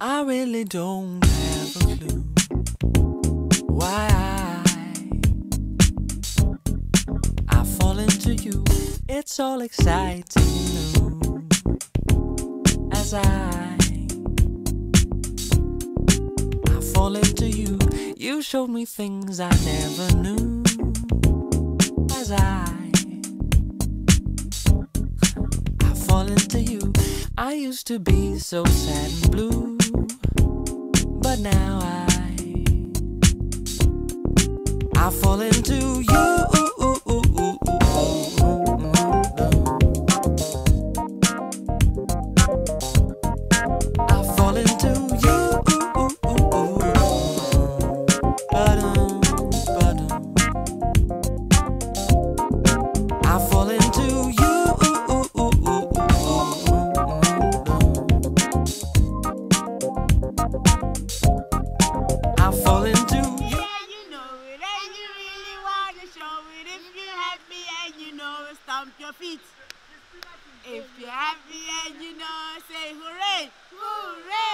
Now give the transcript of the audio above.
I really don't have a clue why I I fall into you. It's all exciting new as I I fall into you. You showed me things I never knew as I I fall into you. I used to be so sad and blue, but now I I fall into you. Stomp your feet. If you're happy and you know, say hooray, hooray.